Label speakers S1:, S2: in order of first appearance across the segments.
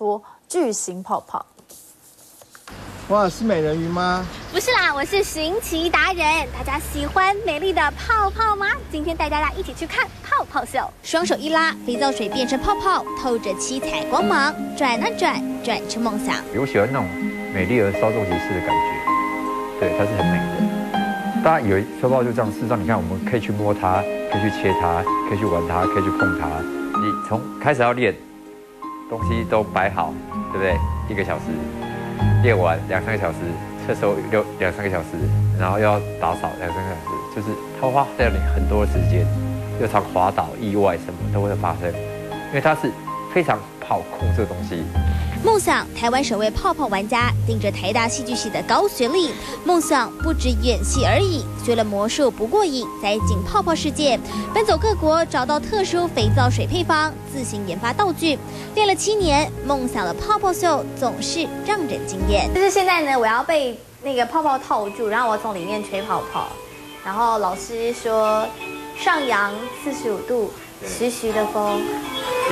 S1: 多巨型泡泡。
S2: 哇，是美人鱼吗？
S3: 不是啦，我是寻奇达人。大家喜欢美丽的泡泡吗？今天带大家一起去看泡泡秀。双手一拉，肥皂水变成泡泡，透着七彩光芒，转啊转，转出梦想。
S4: 我喜欢那种美丽而稍纵即逝的感觉，对，它是很美的。大家以为泡泡就这样，事实上你看，我们可以去摸它，可以去切它，可以去玩它，可以去碰它。你从开始要练，东西都摆好，对不对？一个小时。练完两三个小时，厕所六两三个小时，然后要打扫两三个小时，就是他花掉你很多时间，又常滑倒、意外什么都会发生，因为他是非常好控这个东西。
S3: 梦想，台湾首位泡泡玩家，顶着台大戏剧系的高学历，梦想不止演戏而已。学了魔术不过瘾，栽进泡泡世界，奔走各国，找到特殊肥皂水配方，自行研发道具，练了七年，梦想的泡泡秀总是让人惊艳。就是现在呢，我要被那个泡泡套住，然后我从里面吹泡泡，然后老师说上扬四十五度，徐徐的风，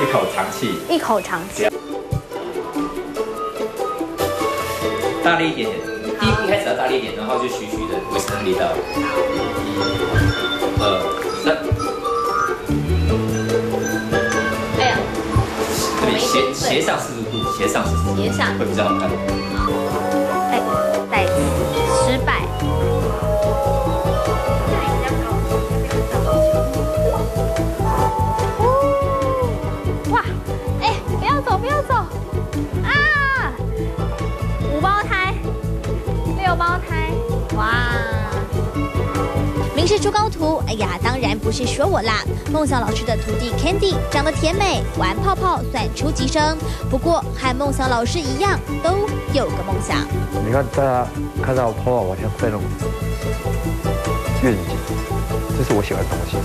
S4: 一口长气，
S3: 一口长气。
S5: 大力一点点，第一开始要大力一点，然后就徐徐的维持那个力道。一、二、三。
S3: 哎呀，
S5: 这里斜斜上四十度，斜上四十度，
S3: 斜上
S5: 会比较好看。
S3: 哎，再失败。哎，不要走，不要走。啊，五胞胎，六胞胎哇！名师出高徒，哎呀，当然不是说我啦。梦想老师的徒弟 Candy 长得甜美，玩泡泡算初级生，不过和梦想老师一样，都有个梦想。
S4: 你看大家看到泡泡，我像在那种愿景，这是我喜欢的东西。